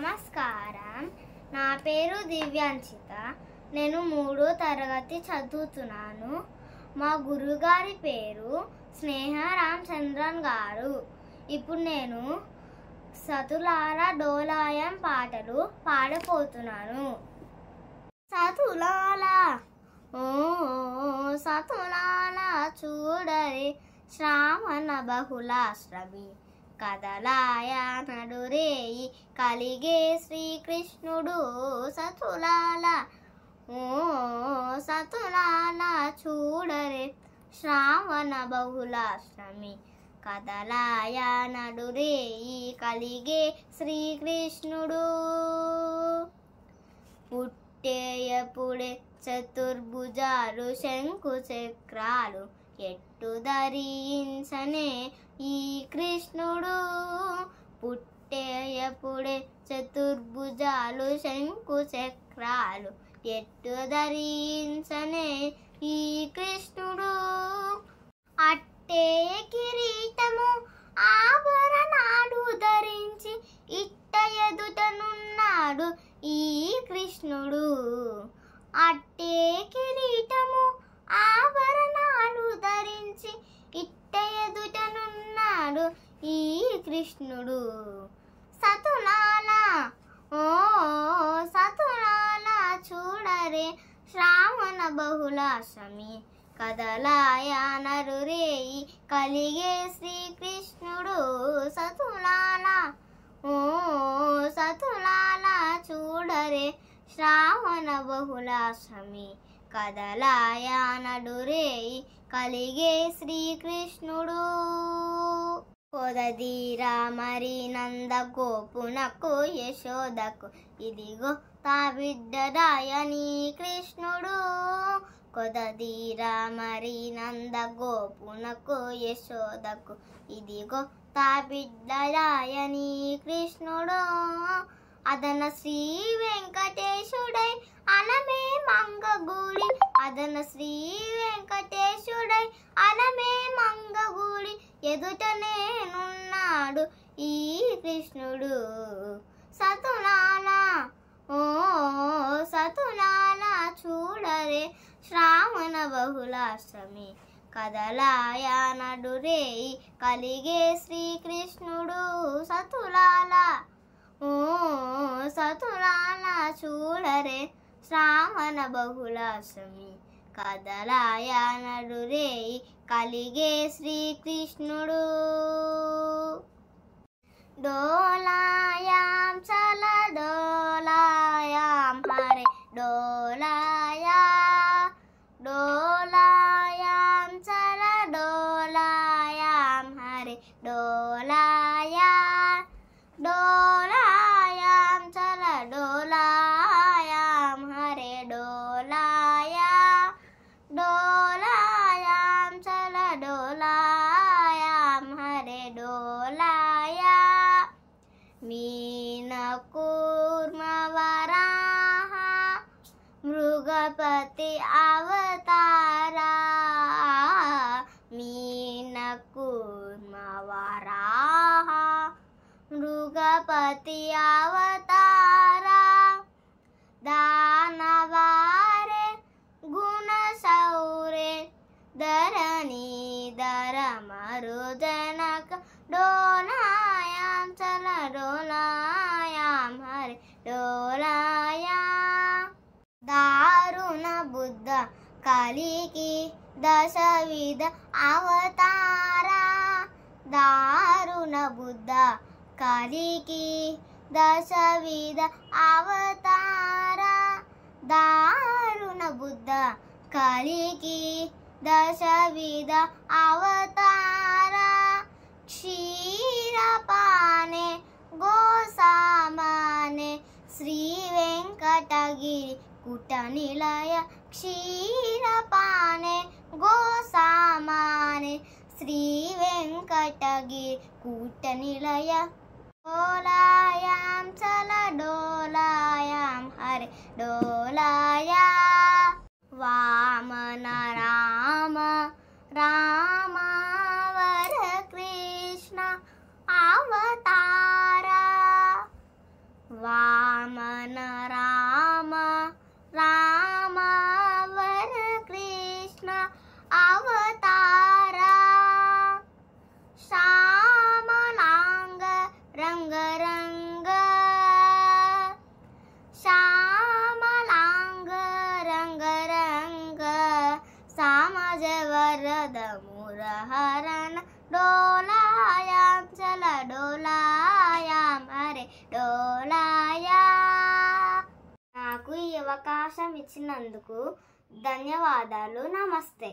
నమస్కారం. నా పేరు దివ్యాంచిత. నేను మూడో తరగతి చదువుతున్నాను. మా గురుగారి పేరు స్నేహ రామచంద్రన్ గారు. ఇప్పుడు నేను సతులార డోలాయం పాటలు పాడపోతున్నాను సతులాల ఓ సతులాల చూడరి శ్రావణ బహుళాశ్రమి. కదలాయ నడురేయి కలిగే శ్రీకృష్ణుడు సతులాల. ఓ సతులాల చూడరే శ్రావణ బహుళాశ్రమి. కదలాయ నడురేయి కలిగే శ్రీకృష్ణుడు. పుట్టేయపుడే చతుర్భుజాలు శంకు చక్రాలు ఎట్టు ధరించనే ఈ కృష్ణుడు. పుట్టేయపుడే చతుర్భుజాలు శంకు చక్రాలు. ఎట్టు ధరించనే ఈ కృష్ణుడు. అట్టే కిరీటము ఆభరణాలు ధరించి ఇట్ట ఎదుటనున్నాడు ఈ కృష్ణుడు. అట్టే కిరీటము ఆభరణాలు ధరించి ఇట్ట ఎదుటనున్నాడు ఈ కృష్ణుడు. సతులాల ఓ సతులాల చూడరే శ్రావణ బహుళాష్టమి కదలాయ నరురేయి కలిగే శ్రీకృష్ణుడు. సతులాల ఓ సతులాల చూడరే శ్రావణ బహుళాశమి కదలాయ నడురేయి కలిగే శ్రీకృష్ణుడు. కొదదీరా మరి నంద గోపునకు యశోదకు ఇదిగో తా బిడ్డరాయని కృష్ణుడు. కొదదీరా మరి నంద గోపునకు యశోదకు ఇదిగో తా బిడ్డరాయని కృష్ణుడు. అదన శ్రీ వెంకటే అదన శ్రీ వెంకటేశుడై అనమే మంగగూడి ఎదుట నేనున్నాడు ఈ కృష్ణుడు. సతునానా ఓ సతునానా చూడరే శ్రావణ బహుళాష్టమి కదలాయ రే కలిగే శ్రీకృష్ణుడు. సతులాల ఓ సతులాల చూడరే శ్రావణ బహుళాష్టమి కదలాయ నడురేయి కలిగే శ్రీకృష్ణుడు. డోలాయాం చల డోలాయాం హరే డోలాయా. డోలాయాం చల డోలాయాం హరే డోలా मृगपती अवतारा दानवारे गुणसौरे धरणी दर मरुजनक डोलायां चल डोलायाम हरे डोलाया. दारुण बुद्ध कालिकी दशविध अवतारा दारुण बुद्ध कलिकी दशविध अवतारा दारुण बुद्ध कलिकी दशविध अवतारा क्षीरपाने गोसामाने श्रीवेङ्कटगिरि कुटनिलय क्षीरपाने गोसामाने श्रीवेङ्कटगिरि कूटनिलय శ్రీ వెంకటగిరి కూట నిలయ డోలాయాం డోలాయాం అరే డోలాయా. నాకు ఈ అవకాశం ఇచ్చినందుకు ధన్యవాదాలు నమస్తే.